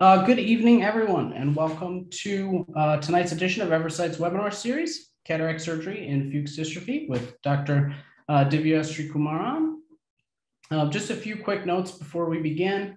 Uh, good evening, everyone, and welcome to uh, tonight's edition of Eversight's webinar series, Cataract Surgery in Fuchs Dystrophy with Dr. Uh, Divya Srikumaran. Uh, just a few quick notes before we begin.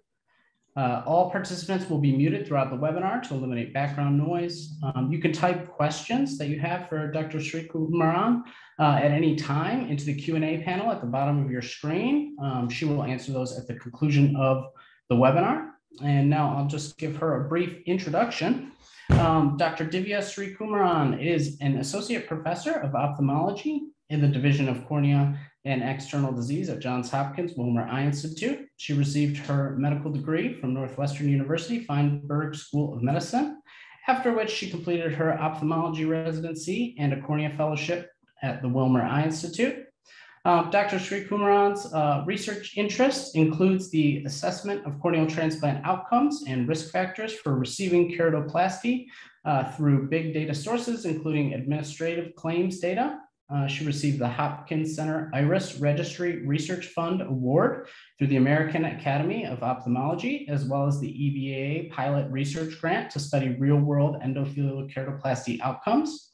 Uh, all participants will be muted throughout the webinar to eliminate background noise. Um, you can type questions that you have for Dr. Srikumaran uh, at any time into the Q&A panel at the bottom of your screen. Um, she will answer those at the conclusion of the webinar. And now I'll just give her a brief introduction. Um, Dr. Divya Srikumaran is an associate professor of ophthalmology in the Division of Cornea and External Disease at Johns Hopkins Wilmer Eye Institute. She received her medical degree from Northwestern University Feinberg School of Medicine, after which she completed her ophthalmology residency and a cornea fellowship at the Wilmer Eye Institute. Uh, Dr. Srikumaran's uh, research interest includes the assessment of corneal transplant outcomes and risk factors for receiving keratoplasty uh, through big data sources, including administrative claims data. Uh, she received the Hopkins Center IRIS Registry Research Fund Award through the American Academy of Ophthalmology, as well as the EBA pilot research grant to study real world endothelial keratoplasty outcomes.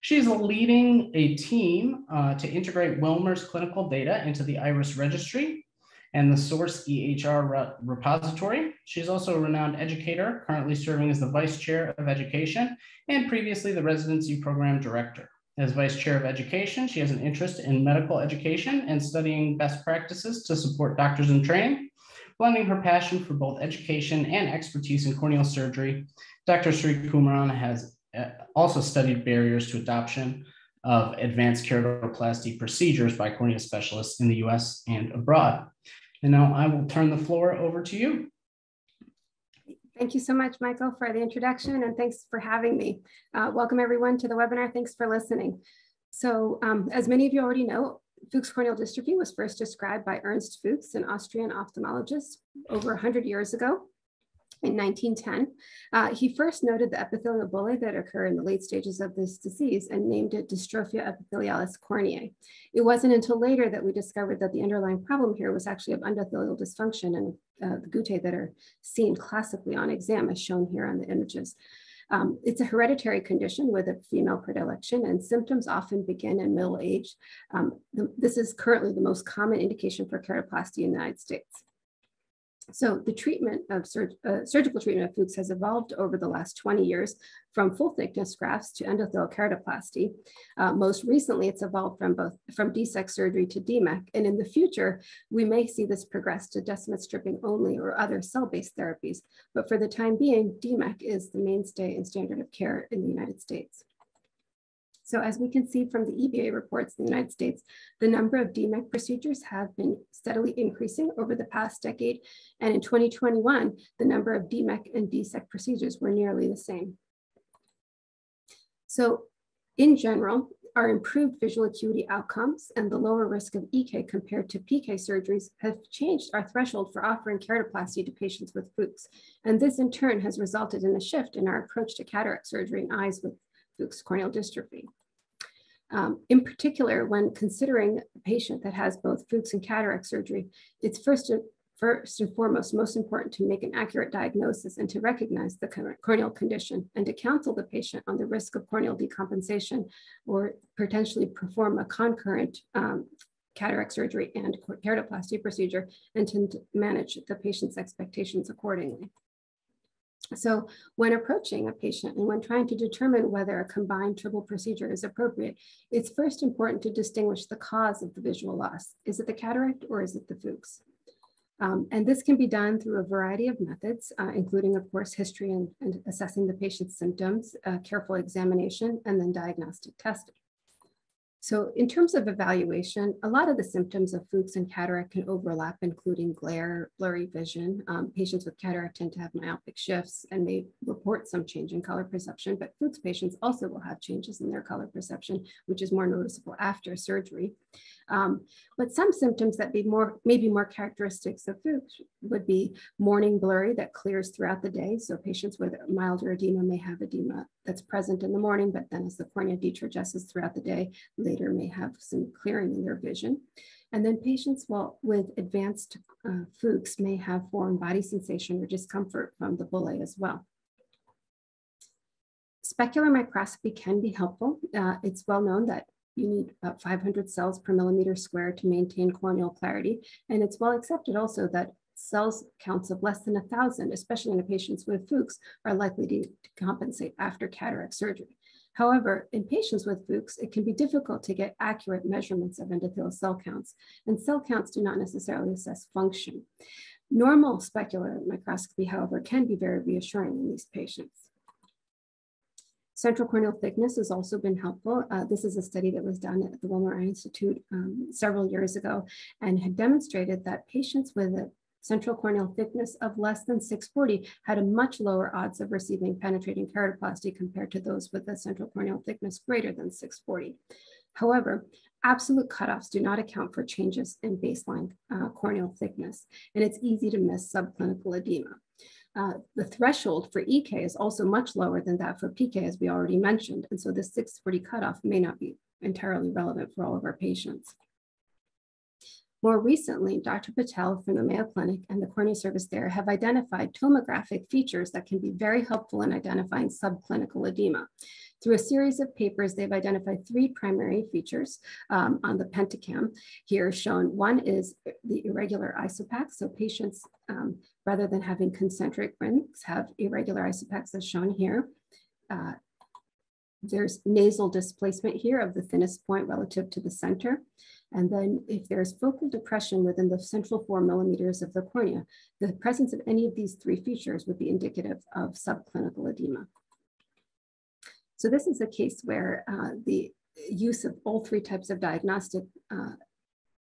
She's leading a team uh, to integrate Wilmer's clinical data into the IRIS registry and the source EHR re repository. She's also a renowned educator, currently serving as the Vice Chair of Education and previously the Residency Program Director. As Vice Chair of Education, she has an interest in medical education and studying best practices to support doctors in training. Blending her passion for both education and expertise in corneal surgery, Dr. Srikumaran has uh, also studied barriers to adoption of advanced keratoplasty procedures by cornea specialists in the US and abroad. And now I will turn the floor over to you. Thank you so much, Michael, for the introduction and thanks for having me. Uh, welcome everyone to the webinar. Thanks for listening. So um, as many of you already know, Fuchs corneal dystrophy was first described by Ernst Fuchs, an Austrian ophthalmologist over 100 years ago in 1910. Uh, he first noted the epithelial bullae that occur in the late stages of this disease and named it dystrophia epithelialis corneae. It wasn't until later that we discovered that the underlying problem here was actually of endothelial dysfunction and uh, the guttae that are seen classically on exam as shown here on the images. Um, it's a hereditary condition with a female predilection and symptoms often begin in middle age. Um, the, this is currently the most common indication for keratoplasty in the United States. So the treatment of uh, surgical treatment of Fuchs has evolved over the last 20 years from full thickness grafts to endothelial keratoplasty. Uh, most recently, it's evolved from both from DSEK surgery to DMEK. And in the future, we may see this progress to Descemet stripping only or other cell-based therapies. But for the time being, DMEK is the mainstay and standard of care in the United States. So as we can see from the EBA reports in the United States, the number of DMEK procedures have been steadily increasing over the past decade. And in 2021, the number of DMEK and DSEK procedures were nearly the same. So in general, our improved visual acuity outcomes and the lower risk of EK compared to PK surgeries have changed our threshold for offering keratoplasty to patients with Fuchs. And this in turn has resulted in a shift in our approach to cataract surgery in eyes with Fuchs corneal dystrophy. Um, in particular, when considering a patient that has both Fuchs and cataract surgery, it's first and, first and foremost most important to make an accurate diagnosis and to recognize the corneal condition and to counsel the patient on the risk of corneal decompensation or potentially perform a concurrent um, cataract surgery and keratoplasty procedure and to manage the patient's expectations accordingly. So when approaching a patient and when trying to determine whether a combined triple procedure is appropriate, it's first important to distinguish the cause of the visual loss. Is it the cataract or is it the Fuchs? Um, and this can be done through a variety of methods, uh, including, of course, history and, and assessing the patient's symptoms, uh, careful examination, and then diagnostic testing. So in terms of evaluation, a lot of the symptoms of Fuchs and cataract can overlap, including glare, blurry vision. Um, patients with cataract tend to have myopic shifts and may report some change in color perception, but Fuchs patients also will have changes in their color perception, which is more noticeable after surgery. Um, but some symptoms that be more, maybe more characteristics of Fuchs would be morning blurry that clears throughout the day. So patients with milder edema may have edema that's present in the morning, but then as the cornea deturgesces throughout the day, later may have some clearing in their vision. And then patients well, with advanced uh, Fuchs may have foreign body sensation or discomfort from the bullae as well. Specular microscopy can be helpful. Uh, it's well known that you need about 500 cells per millimeter square to maintain corneal clarity. And it's well accepted also that cells counts of less than thousand, especially in patients with Fuchs, are likely to, to compensate after cataract surgery. However, in patients with Fuchs, it can be difficult to get accurate measurements of endothelial cell counts, and cell counts do not necessarily assess function. Normal specular microscopy, however, can be very reassuring in these patients. Central corneal thickness has also been helpful. Uh, this is a study that was done at the Wilmer Eye Institute um, several years ago and had demonstrated that patients with a central corneal thickness of less than 640 had a much lower odds of receiving penetrating keratoplasty compared to those with a central corneal thickness greater than 640. However, absolute cutoffs do not account for changes in baseline uh, corneal thickness, and it's easy to miss subclinical edema. Uh, the threshold for EK is also much lower than that for PK, as we already mentioned, and so the 640 cutoff may not be entirely relevant for all of our patients. More recently, Dr. Patel from the Mayo Clinic and the cornea service there have identified tomographic features that can be very helpful in identifying subclinical edema. Through a series of papers, they've identified three primary features um, on the pentacam here shown. One is the irregular isopachs. So patients, um, rather than having concentric rings, have irregular isopachs as shown here. Uh, there's nasal displacement here of the thinnest point relative to the center. And then if there's focal depression within the central four millimeters of the cornea, the presence of any of these three features would be indicative of subclinical edema. So this is a case where uh, the use of all three types of diagnostic uh,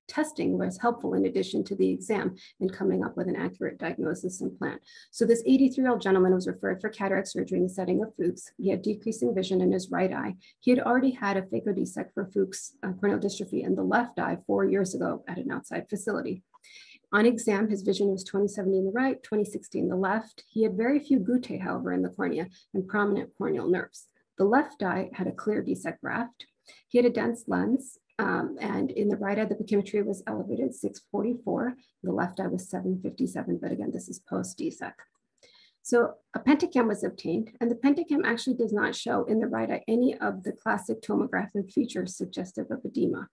testing was helpful in addition to the exam in coming up with an accurate diagnosis and plan. So this 83-year-old gentleman was referred for cataract surgery in the setting of Fuchs. He had decreasing vision in his right eye. He had already had a phaco for Fuchs uh, corneal dystrophy in the left eye four years ago at an outside facility. On exam, his vision was 2070 in the right, 2060 in the left. He had very few guttae, however, in the cornea and prominent corneal nerves. The left eye had a clear DSEK graft. He had a dense lens um, and in the right eye, the pachymetry was elevated 644. The left eye was 757, but again, this is post DSEK. So a pentacam was obtained, and the pentacam actually does not show in the right eye any of the classic tomographic features suggestive of edema.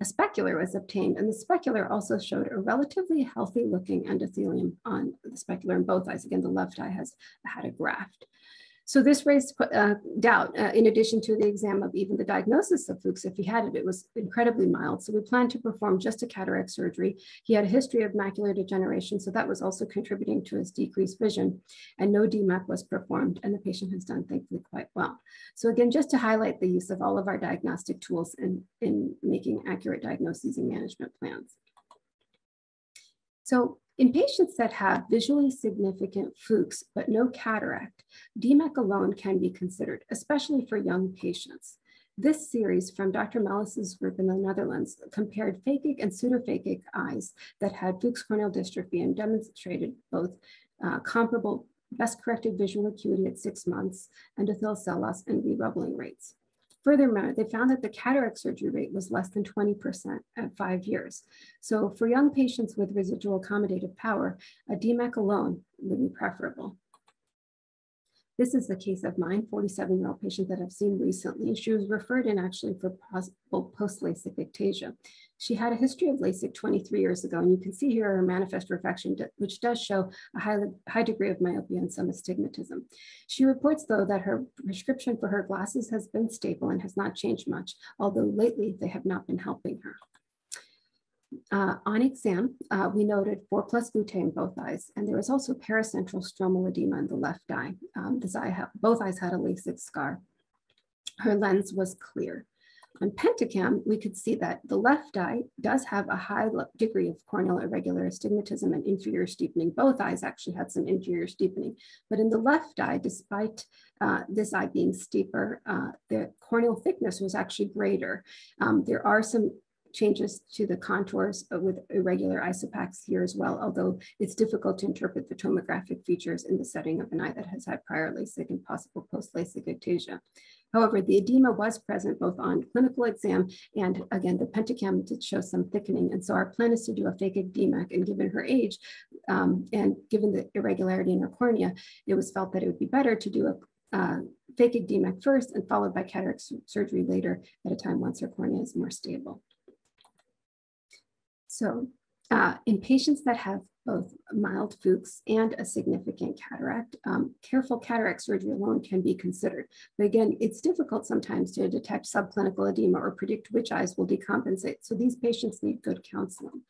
A specular was obtained, and the specular also showed a relatively healthy looking endothelium on the specular in both eyes. Again, the left eye has had a graft. So this raised uh, doubt uh, in addition to the exam of even the diagnosis of Fuchs. If he had it, it was incredibly mild. So we planned to perform just a cataract surgery. He had a history of macular degeneration, so that was also contributing to his decreased vision. And no DMEK was performed, and the patient has done thankfully quite well. So again, just to highlight the use of all of our diagnostic tools in, in making accurate diagnoses and management plans. So in patients that have visually significant Fuchs but no cataract, DMEK alone can be considered, especially for young patients. This series from Dr. Melles's group in the Netherlands compared phakic and pseudophakic eyes that had Fuchs corneal dystrophy and demonstrated both uh, comparable best corrected visual acuity at six months, and endothelial cell loss, and rebubbling rates. Furthermore, they found that the cataract surgery rate was less than 20% at five years. So for young patients with residual accommodative power, a DMEK alone would be preferable. This is the case of mine, 47-year-old patient that I've seen recently. She was referred in actually for possible post-LASIK ectasia. She had a history of LASIK 23 years ago, and you can see here her manifest refraction, which does show a high, high degree of myopia and some astigmatism. She reports, though, that her prescription for her glasses has been stable and has not changed much, although lately they have not been helping her. Uh, on exam, uh, we noted four plus guttae in both eyes, and there was also paracentral stromal edema in the left eye. Um, this eye both eyes had a LASIK scar. Her lens was clear. On pentacam, we could see that the left eye does have a high degree of corneal irregular astigmatism and inferior steepening. Both eyes actually had some inferior steepening. But in the left eye, despite uh, this eye being steeper, uh, the corneal thickness was actually greater. Um, there are some changes to the contours with irregular isopachs here as well, although it's difficult to interpret the tomographic features in the setting of an eye that has had prior LASIK and possible post-LASIK ectasia. However, the edema was present both on clinical exam and again, the pentacam did show some thickening. And so our plan is to do a phakic DMEK and given her age um, and given the irregularity in her cornea, it was felt that it would be better to do a uh, phakic DMEK first and followed by cataract surgery later at a time once her cornea is more stable. So uh, in patients that have both mild Fuchs and a significant cataract, um, careful cataract surgery alone can be considered. But again, it's difficult sometimes to detect subclinical edema or predict which eyes will decompensate. So these patients need good counseling.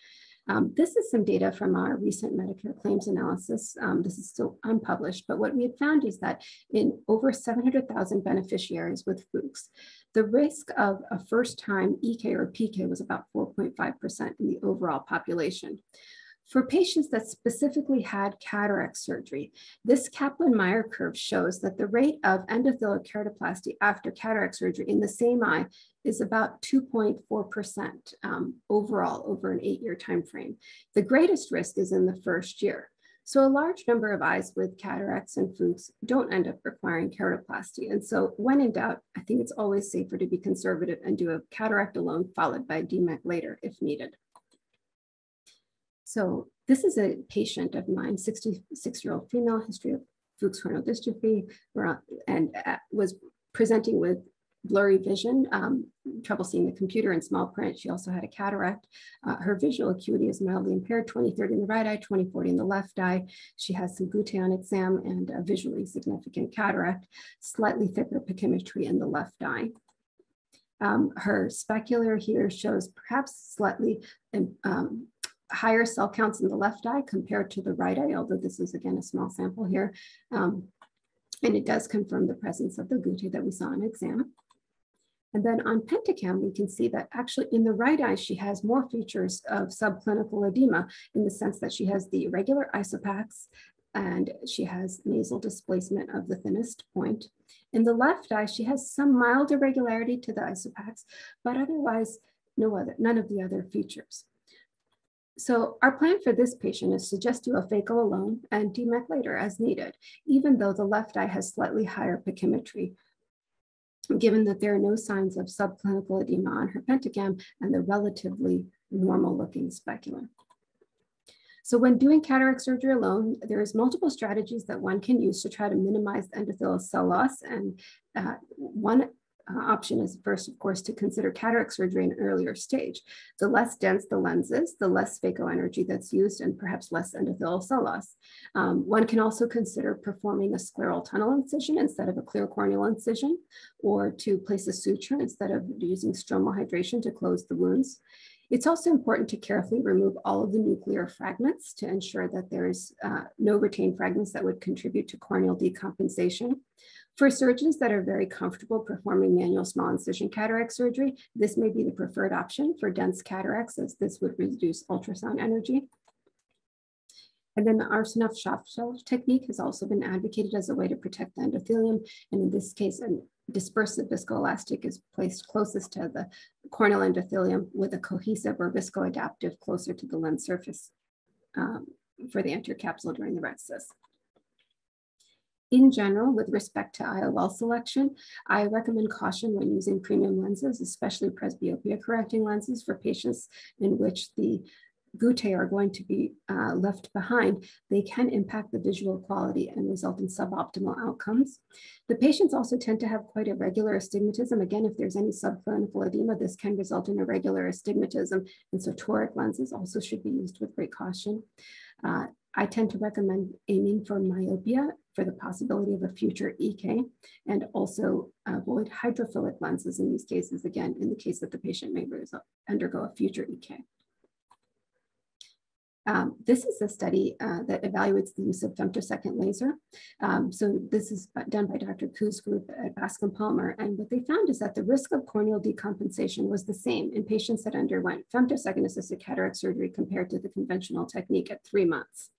Um, this is some data from our recent Medicare claims analysis. Um, this is still unpublished, but what we had found is that in over 700,000 beneficiaries with Fuchs, the risk of a first-time EK or PK was about 4.5% in the overall population. For patients that specifically had cataract surgery, this Kaplan-Meier curve shows that the rate of endothelial keratoplasty after cataract surgery in the same eye is about 2.4% um, overall over an eight-year time frame. The greatest risk is in the first year. So a large number of eyes with cataracts and Fuchs don't end up requiring keratoplasty. And so when in doubt, I think it's always safer to be conservative and do a cataract alone followed by DMEK later if needed. So this is a patient of mine, 66-year-old female, history of Fuchs corneal dystrophy, and uh, was presenting with blurry vision, um, trouble seeing the computer in small print. She also had a cataract. Uh, her visual acuity is mildly impaired, 20/30 in the right eye, 20/40 in the left eye. She has some guttae on exam and a visually significant cataract, slightly thicker pachymetry in the left eye. Um, her specular here shows perhaps slightly um, higher cell counts in the left eye compared to the right eye, although this is again a small sample here. Um, and it does confirm the presence of the guttae that we saw on exam. And then on pentacam, we can see that actually in the right eye, she has more features of subclinical edema in the sense that she has the irregular isopachs and she has nasal displacement of the thinnest point. In the left eye, she has some mild irregularity to the isopachs, but otherwise no other, none of the other features. So our plan for this patient is to just do a phaco alone and DMEK later as needed, even though the left eye has slightly higher pachymetry, given that there are no signs of subclinical edema on her pentacam and the relatively normal looking specular. So when doing cataract surgery alone, there's multiple strategies that one can use to try to minimize endothelial cell loss. And uh, one uh, option is first, of course, to consider cataract surgery in an earlier stage. The less dense the lenses, the less phacoenergy that's used and perhaps less endothelial cell loss. Um, one can also consider performing a scleral tunnel incision instead of a clear corneal incision, or to place a suture instead of using stromal hydration to close the wounds. It's also important to carefully remove all of the nuclear fragments to ensure that there's uh, no retained fragments that would contribute to corneal decompensation. For surgeons that are very comfortable performing manual small incision cataract surgery, this may be the preferred option for dense cataracts as this would reduce ultrasound energy. And then the Arshinoff soft shell technique has also been advocated as a way to protect the endothelium. And in this case, a dispersive viscoelastic is placed closest to the corneal endothelium with a cohesive or viscoadaptive closer to the lens surface um, for the anterior capsule during the rhexis. In general, with respect to IOL selection, I recommend caution when using premium lenses, especially presbyopia correcting lenses for patients in which the guttae are going to be uh, left behind, they can impact the visual quality and result in suboptimal outcomes. The patients also tend to have quite irregular astigmatism. Again, if there's any subclinical edema, this can result in irregular astigmatism. And so toric lenses also should be used with great caution. Uh, I tend to recommend aiming for myopia for the possibility of a future EK and also avoid hydrophilic lenses in these cases, again, in the case that the patient may undergo a future EK. Um, this is a study uh, that evaluates the use of femtosecond laser. Um, so this is done by Dr. Ku's group at Bascom Palmer. And what they found is that the risk of corneal decompensation was the same in patients that underwent femtosecond assisted cataract surgery compared to the conventional technique at three months.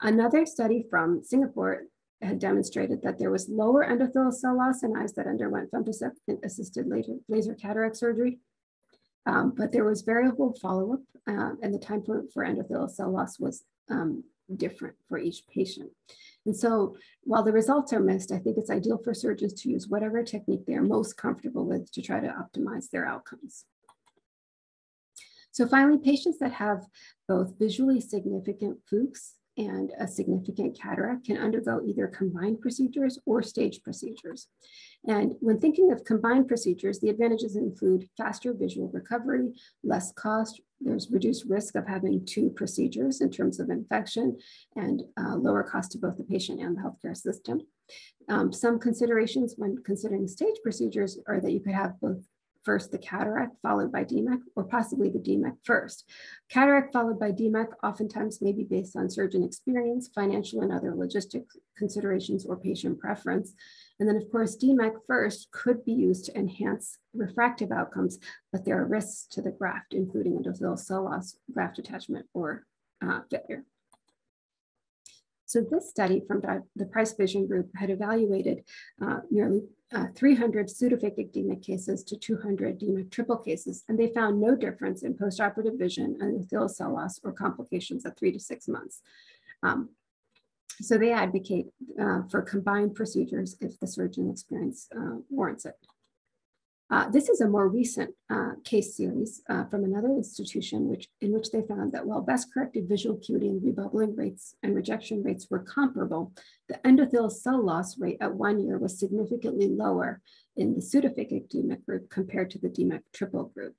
Another study from Singapore had demonstrated that there was lower endothelial cell loss in eyes that underwent femtosecond assisted laser, laser cataract surgery um, but there was variable follow-up uh, and the time point for endothelial cell loss was um, different for each patient. And so while the results are missed, I think it's ideal for surgeons to use whatever technique they're most comfortable with to try to optimize their outcomes. So finally, patients that have both visually significant Fuchs and a significant cataract can undergo either combined procedures or stage procedures. And when thinking of combined procedures, the advantages include faster visual recovery, less cost, there's reduced risk of having two procedures in terms of infection and uh, lower cost to both the patient and the healthcare system. Um, some considerations when considering stage procedures are that you could have both first the cataract followed by DMEK or possibly the DMEK first. Cataract followed by DMEK oftentimes may be based on surgeon experience, financial and other logistic considerations or patient preference. And then of course, DMEK first could be used to enhance refractive outcomes, but there are risks to the graft, including endothelial cell loss, graft attachment, or uh, failure. So this study from the Price Vision Group had evaluated uh, nearly uh, 300 pseudophakic DMEK cases to 200 DMEK triple cases, and they found no difference in postoperative vision and endothelial cell loss or complications at three to six months. Um, so they advocate uh, for combined procedures if the surgeon experience uh, warrants it. Uh, this is a more recent uh, case series uh, from another institution which, in which they found that while best corrected visual acuity and rebubbling rates and rejection rates were comparable, the endothelial cell loss rate at one year was significantly lower in the pseudophakic DMEK group compared to the DMEK triple group.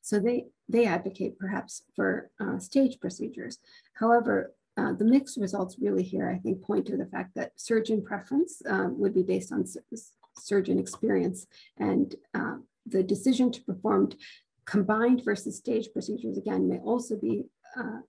So they, they advocate perhaps for uh, stage procedures. However, uh, the mixed results really here, I think, point to the fact that surgeon preference uh, would be based on surgeon experience. And uh, the decision to perform combined versus stage procedures, again, may also be uh,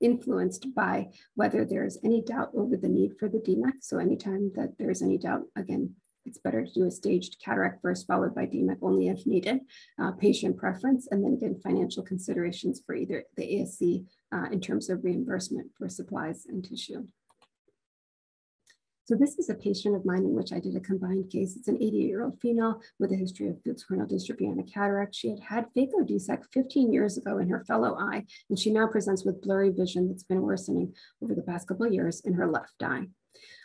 influenced by whether there's any doubt over the need for the DMEK. So anytime that there's any doubt, again, it's better to do a staged cataract first, followed by DMEK only if needed, uh, patient preference, and then again, financial considerations for either the ASC uh, in terms of reimbursement for supplies and tissue. So this is a patient of mine in which I did a combined case. It's an 88-year-old female with a history of Fuchs corneal dystrophy and a cataract. She had had phaco-DSEK 15 years ago in her fellow eye, and she now presents with blurry vision that's been worsening over the past couple of years in her left eye.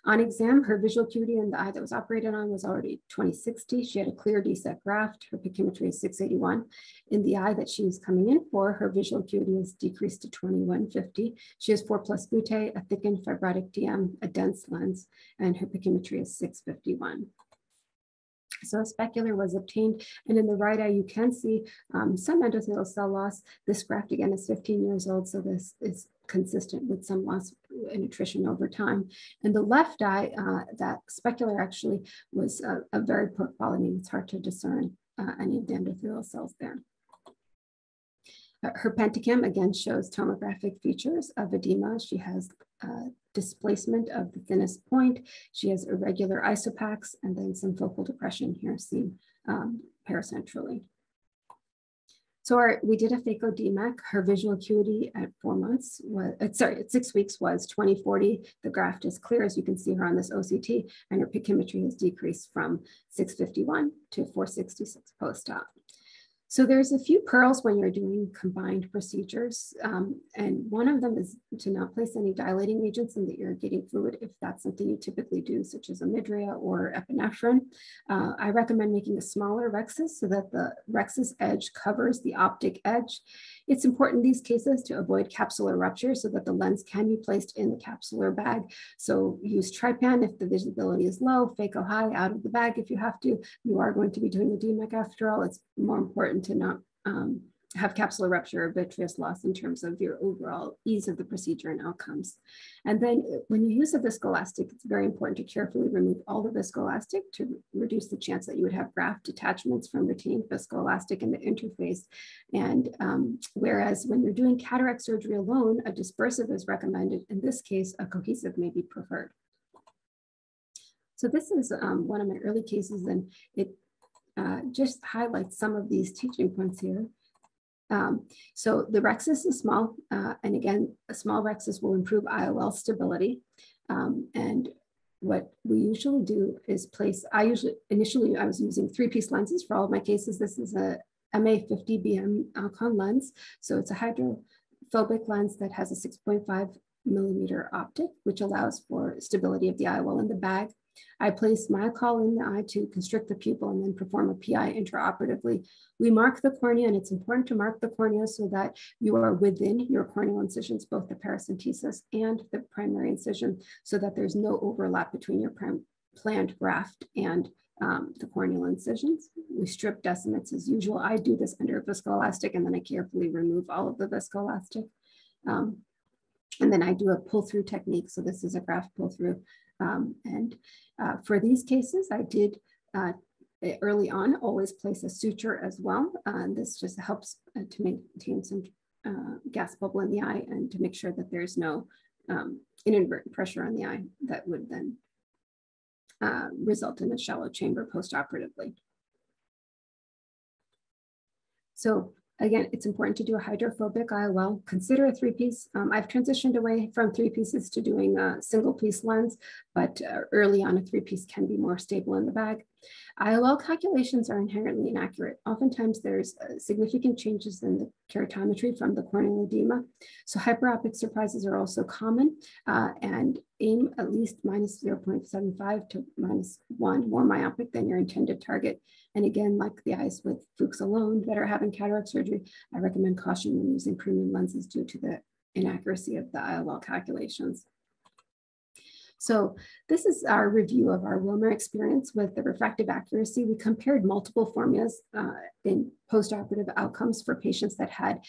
On exam, her visual acuity in the eye that was operated on was already 2060. She had a clear DSEK graft. Her pachymetry is 681. In the eye that she was coming in for, her visual acuity is decreased to 2150. She has 4 plus Guttae, a thickened fibrotic DM, a dense lens, and her pachymetry is 651. So a specular was obtained. And in the right eye, you can see um, some endothelial cell loss. This graft again is 15 years old. So this is consistent with some loss in attrition over time. And the left eye, uh, that specular actually was a, a, very poor quality. It's hard to discern uh, any of the endothelial cells there. Her pentacam again shows tomographic features of edema. She has uh, displacement of the thinnest point. She has irregular isopachs and then some focal depression here seen um, paracentrally. So our, we did a phaco DMEK. Her visual acuity at four months was, uh, sorry, at six weeks was 2040. The graft is clear as you can see her on this OCT and her pachymetry has decreased from 651 to 466 post-op. So there's a few pearls when you're doing combined procedures. Um, and one of them is to not place any dilating agents in the irrigating fluid if that's something you typically do, such as omidria or epinephrine. Uh, I recommend making a smaller rhexis so that the rhexis edge covers the optic edge. It's important in these cases to avoid capsular rupture so that the lens can be placed in the capsular bag. So use trypan if the visibility is low, phaco high out of the bag if you have to. You are going to be doing the DMEK after all. It's more important to not um, have capsular rupture or vitreous loss in terms of your overall ease of the procedure and outcomes. And then when you use a viscoelastic, it's very important to carefully remove all the viscoelastic to reduce the chance that you would have graft detachments from retained viscoelastic in the interface. And um, whereas when you're doing cataract surgery alone, a dispersive is recommended. In this case, a cohesive may be preferred. So this is um, one of my early cases and it uh, just highlights some of these teaching points here. Um, so the rhexis is small, uh, and again, a small rhexis will improve IOL stability. Um, and what we usually do is place, I usually, initially I was using three-piece lenses for all of my cases. This is a MA50BM Alcon lens. So it's a hydrophobic lens that has a 6.5 millimeter optic, which allows for stability of the IOL in the bag. I place Miochol in the eye to constrict the pupil and then perform a PI intraoperatively. We mark the cornea, and it's important to mark the cornea so that you are within your corneal incisions, both the paracentesis and the primary incision, so that there's no overlap between your planned graft and um, the corneal incisions. We strip Descemet's as usual. I do this under viscoelastic, and then I carefully remove all of the viscoelastic. Um, and then I do a pull through technique. So this is a graft pull through. Um, and uh, for these cases, I did uh, early on always place a suture as well. Uh, this just helps uh, to maintain some uh, gas bubble in the eye and to make sure that there's no um, inadvertent pressure on the eye that would then uh, result in a shallow chamber postoperatively. So Again, it's important to do a hydrophobic IOL. Consider a three piece. Um, I've transitioned away from three pieces to doing a single piece lens, but uh, early on a three piece can be more stable in the bag. IOL calculations are inherently inaccurate. Oftentimes there's uh, significant changes in the keratometry from the corneal edema. So hyperopic surprises are also common uh, and aim at least minus 0.75 to minus one more myopic than your intended target. And again, like the eyes with Fuchs alone that are having cataract surgery, I recommend caution when using premium lenses due to the inaccuracy of the IOL calculations. So this is our review of our Wilmer experience with the refractive accuracy. We compared multiple formulas uh, in postoperative outcomes for patients that had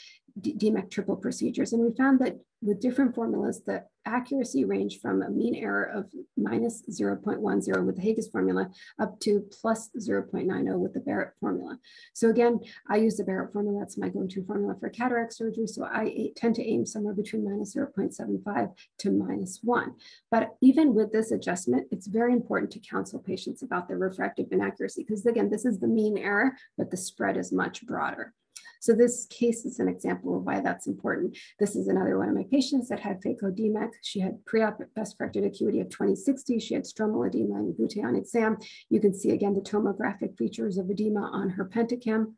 DMEK triple procedures. And we found that with different formulas, the accuracy ranged from a mean error of minus 0.10 with the Haigis formula up to plus 0.90 with the Barrett formula. So again, I use the Barrett formula. That's my go-to formula for cataract surgery. So I tend to aim somewhere between minus 0.75 to minus one. But even with this adjustment, it's very important to counsel patients about their refractive inaccuracy because again, this is the mean error, but the spread is much broader. So this case is an example of why that's important. This is another one of my patients that had phaco-DMEK. She had pre-op best corrected acuity of 2060. She had stromal edema and guttae on exam. You can see again the tomographic features of edema on her pentacam,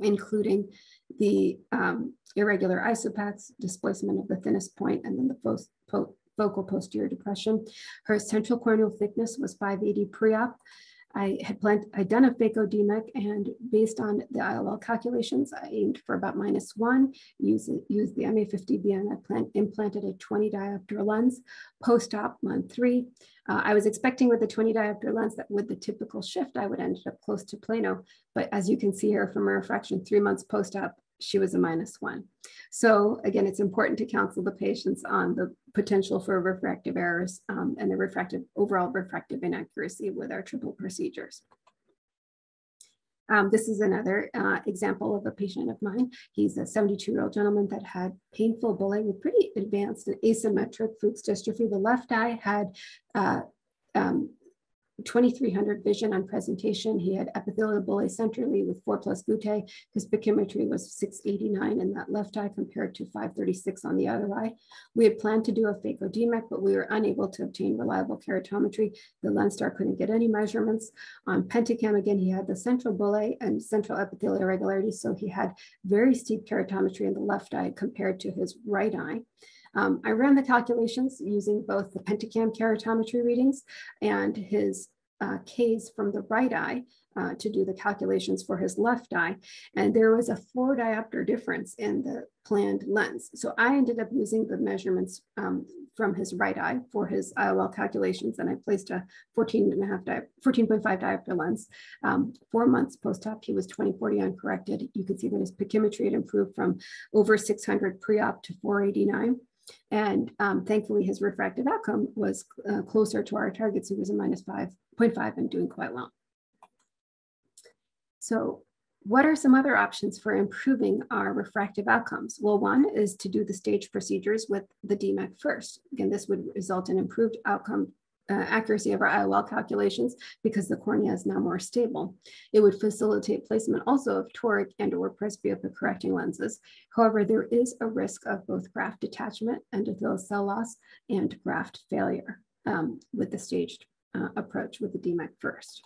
including the um, irregular isopachs, displacement of the thinnest point, and then the post, focal posterior depression. Her central corneal thickness was 580 pre-op. I had planned, I'd done a phaco-DMEK and based on the IOL calculations, I aimed for about minus one, used, used the MA50B and I plant, implanted a 20 diopter lens post-op month three. Uh, I was expecting with the 20 diopter lens that with the typical shift, I would end up close to plano. But as you can see here from a refraction three months post-op, she was a minus one. So again, it's important to counsel the patients on the potential for refractive errors um, and the refractive overall refractive inaccuracy with our triple procedures. Um, this is another uh, example of a patient of mine. He's a 72 year old gentleman that had painful bullae with pretty advanced and asymmetric Fuchs dystrophy. The left eye had uh, um, 2300 vision on presentation. He had epithelial bullae centrally with four plus guttae. His pachymetry was 689 in that left eye compared to 536 on the other eye. We had planned to do a phaco-DMEK, but we were unable to obtain reliable keratometry. The Lenstar couldn't get any measurements. On pentacam, again, he had the central bullae and central epithelial irregularities. So he had very steep keratometry in the left eye compared to his right eye. Um, I ran the calculations using both the pentacam keratometry readings and his uh, Ks from the right eye uh, to do the calculations for his left eye. And there was a four diopter difference in the planned lens. So I ended up using the measurements um, from his right eye for his IOL calculations. And I placed a 14 and a half, 14.5 diopter lens. Um, four months post-op, he was 2040 uncorrected. You can see that his pachymetry had improved from over 600 pre-op to 489. And um, thankfully, his refractive outcome was uh, closer to our targets. He was a minus 5.5 and doing quite well. So what are some other options for improving our refractive outcomes? Well, one is to do the stage procedures with the DMEK first. Again, this would result in improved outcome uh, accuracy of our IOL calculations because the cornea is now more stable. It would facilitate placement also of toric and or presbyopic correcting lenses. However, there is a risk of both graft detachment, endothelial cell loss, and graft failure um, with the staged uh, approach with the DMEK first.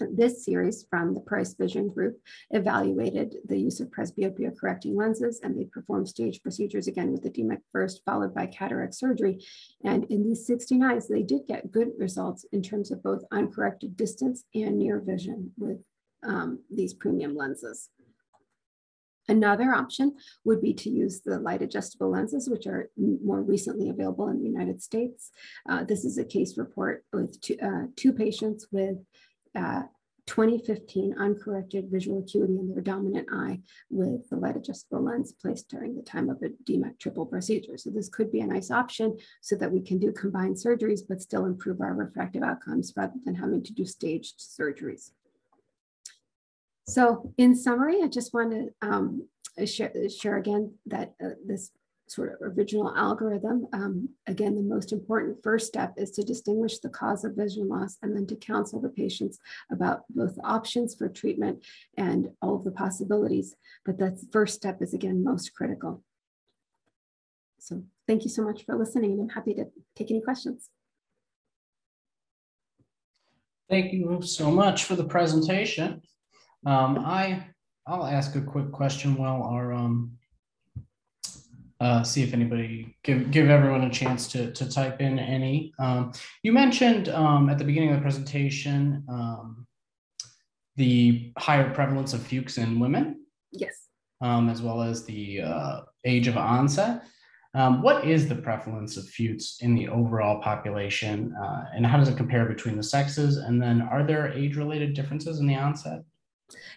This series from the Price Vision Group evaluated the use of presbyopia correcting lenses and they performed stage procedures again with the DMEK first, followed by cataract surgery. And in these 69s, they did get good results in terms of both uncorrected distance and near vision with um, these premium lenses. Another option would be to use the light adjustable lenses, which are more recently available in the United States. Uh, this is a case report with two, uh, two patients with uh, 2015 uncorrected visual acuity in their dominant eye with the light adjustable lens placed during the time of a DMEK triple procedure. So this could be a nice option so that we can do combined surgeries, but still improve our refractive outcomes rather than having to do staged surgeries. So in summary, I just want to um, share, share, again that uh, this sort of original algorithm, um, again, the most important first step is to distinguish the cause of vision loss and then to counsel the patients about both options for treatment and all of the possibilities. But that first step is again, most critical. So thank you so much for listening and I'm happy to take any questions. Thank you so much for the presentation. Um, I I'll ask a quick question while our um, uh, see if anybody give give everyone a chance to to type in any. Um, you mentioned um, at the beginning of the presentation um, the higher prevalence of Fuchs in women. Yes. Um, as well as the uh, age of onset. Um, what is the prevalence of Fuchs in the overall population, uh, and how does it compare between the sexes? And then, are there age-related differences in the onset?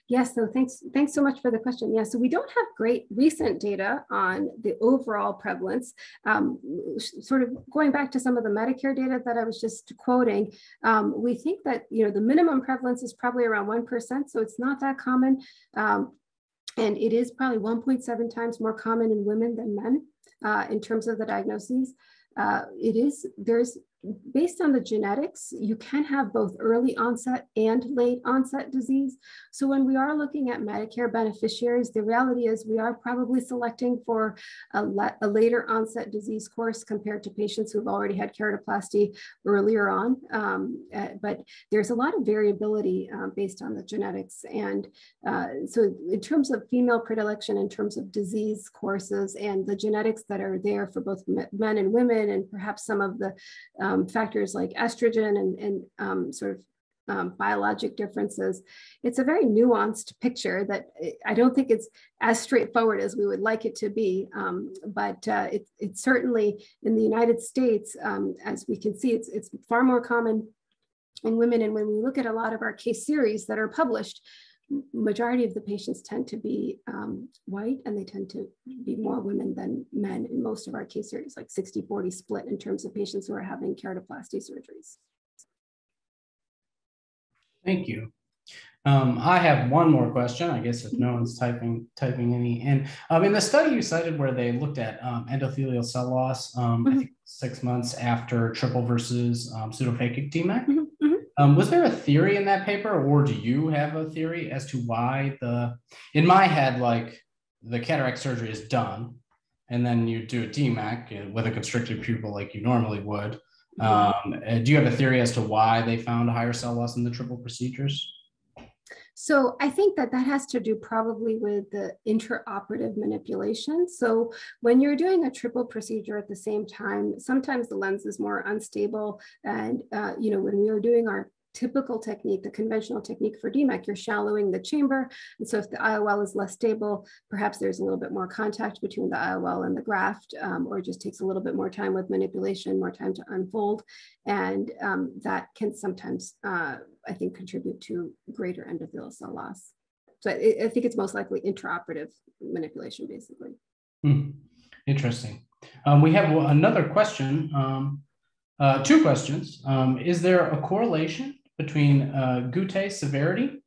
Yes, so thanks, thanks so much for the question. Yeah, so we don't have great recent data on the overall prevalence. Um, sort of going back to some of the Medicare data that I was just quoting, um, we think that you know the minimum prevalence is probably around 1%, so it's not that common. Um, and it is probably 1.7 times more common in women than men uh, in terms of the diagnoses. Uh, it is, there's based on the genetics, you can have both early onset and late onset disease. So when we are looking at Medicare beneficiaries, the reality is we are probably selecting for a, a later onset disease course compared to patients who've already had keratoplasty earlier on. Um, uh, but there's a lot of variability uh, based on the genetics. And uh, so in terms of female predilection, in terms of disease courses and the genetics that are there for both men and women, and perhaps some of the um, factors like estrogen and, and um, sort of um, biologic differences. It's a very nuanced picture that I don't think it's as straightforward as we would like it to be. Um, but uh, it, it's certainly in the United States, um, as we can see, it's, it's far more common in women. And when we look at a lot of our case series that are published, majority of the patients tend to be um, white and they tend to be more women than men in most of our case series, like 60 40 split in terms of patients who are having keratoplasty surgeries. Thank you. Um, I have one more question, I guess, if no one's typing typing any in. Um, in the study you cited where they looked at um, endothelial cell loss, um, mm -hmm. I think six months after triple versus um, pseudophakic DMEK, mm -hmm. Um, was there a theory in that paper, or do you have a theory as to why the? In my head, like the cataract surgery is done, and then you do a DMEK with a constricted pupil like you normally would. Mm-hmm. Um, do you have a theory as to why they found a higher cell loss in the triple procedures? So I think that that has to do probably with the intraoperative manipulation. So when you're doing a triple procedure at the same time, sometimes the lens is more unstable. And, uh, you know, when we were doing our typical technique, the conventional technique for DMEK, you're shallowing the chamber. And so if the IOL is less stable, perhaps there's a little bit more contact between the IOL and the graft, um, or it just takes a little bit more time with manipulation, more time to unfold. And um, that can sometimes, uh, I think, contribute to greater endothelial cell loss. So I, I think it's most likely intraoperative manipulation, basically. Hmm. Interesting. Um, we have another question. Um, uh, two questions. Um, is there a correlation between uh, severity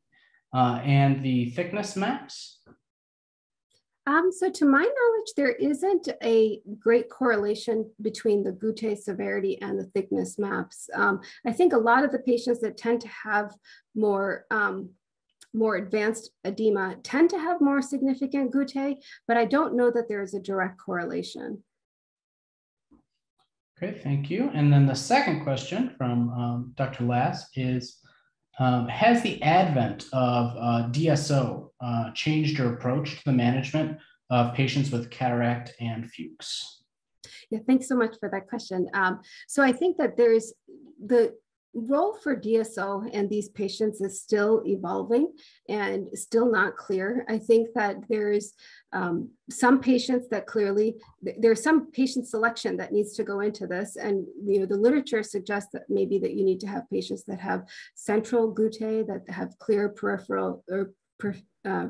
uh, and the thickness maps? Um, so to my knowledge, there isn't a great correlation between the guttae severity and the thickness maps. Um, I think a lot of the patients that tend to have more um, more advanced edema tend to have more significant guttae, but I don't know that there is a direct correlation. Okay, thank you. And then the second question from um, Dr. Lass is, Um, has the advent of uh, DSO uh, changed your approach to the management of patients with cataract and Fuchs? Yeah, thanks so much for that question. Um, so I think that there's the role for DSO and these patients is still evolving and still not clear. I think that there's um, some patients that clearly there's some patient selection that needs to go into this, and you know the literature suggests that maybe that you need to have patients that have central guttae that have clear peripheral or per, uh,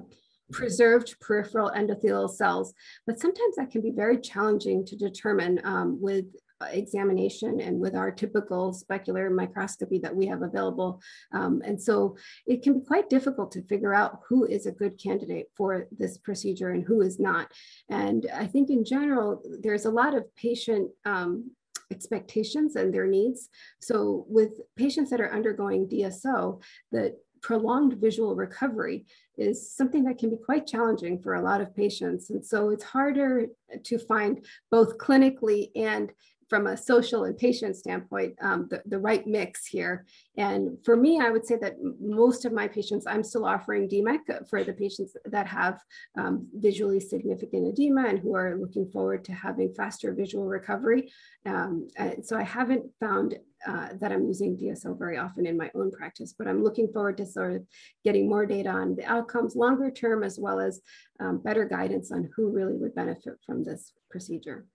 preserved peripheral endothelial cells, but sometimes that can be very challenging to determine um, with examination and with our typical specular microscopy that we have available. Um, and so it can be quite difficult to figure out who is a good candidate for this procedure and who is not. And I think in general, there's a lot of patient um, expectations and their needs. So with patients that are undergoing DSO, the prolonged visual recovery is something that can be quite challenging for a lot of patients. And so it's harder to find both clinically and from a social and patient standpoint, um, the, the right mix here. And for me, I would say that most of my patients, I'm still offering DMEK for the patients that have um, visually significant edema and who are looking forward to having faster visual recovery. Um, so I haven't found uh, that I'm using DSO very often in my own practice, but I'm looking forward to sort of getting more data on the outcomes longer term, as well as um, better guidance on who really would benefit from this procedure.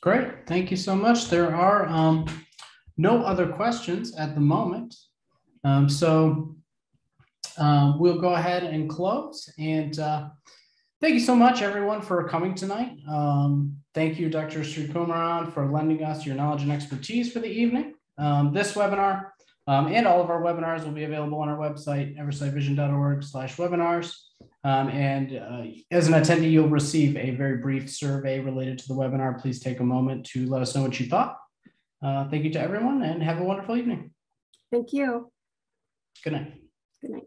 Great, thank you so much. There are um, no other questions at the moment. Um, so um, we'll go ahead and close. And uh, thank you so much, everyone, for coming tonight. Um, thank you, Dr. Srikumaran, for lending us your knowledge and expertise for the evening. Um, this webinar um, and all of our webinars will be available on our website, eversightvision.org slash webinars. Um, and uh, as an attendee, you'll receive a very brief survey related to the webinar. Please take a moment to let us know what you thought. Uh, thank you to everyone and have a wonderful evening. Thank you. Good night. Good night.